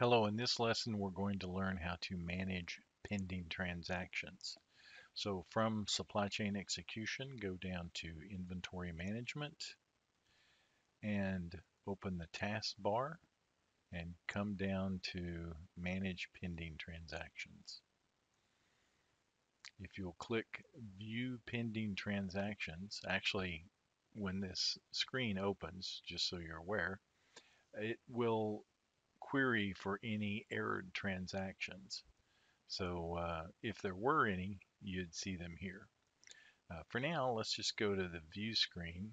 Hello, in this lesson we're going to learn how to manage pending transactions. So from supply chain execution, go down to inventory management and open the task bar and come down to manage pending transactions. If you'll click view pending transactions, actually when this screen opens, just so you're aware, it will query for any errored transactions. So uh, if there were any, you'd see them here. Uh, for now, let's just go to the view screen.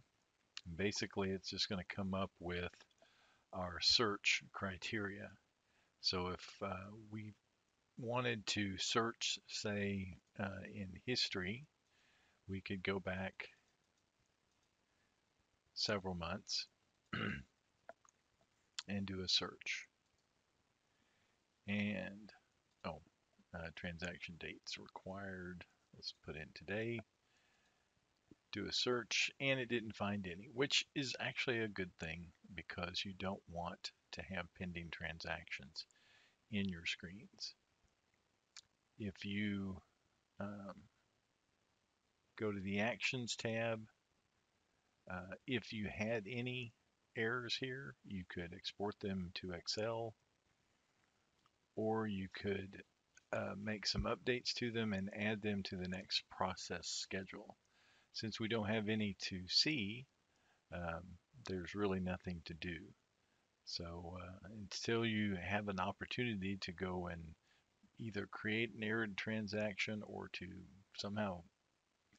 Basically, it's just going to come up with our search criteria. So if uh, we wanted to search, say, uh, in history, we could go back several months and do a search and oh uh, transaction dates required. Let's put in today. Do a search and it didn't find any which is actually a good thing because you don't want to have pending transactions in your screens. If you um, go to the actions tab uh, if you had any errors here you could export them to Excel or you could uh, make some updates to them and add them to the next process schedule. Since we don't have any to see, um, there's really nothing to do. So uh, until you have an opportunity to go and either create an errored transaction or to somehow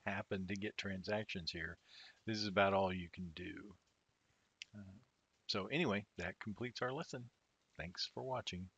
happen to get transactions here, this is about all you can do. Uh, so anyway, that completes our lesson. Thanks for watching.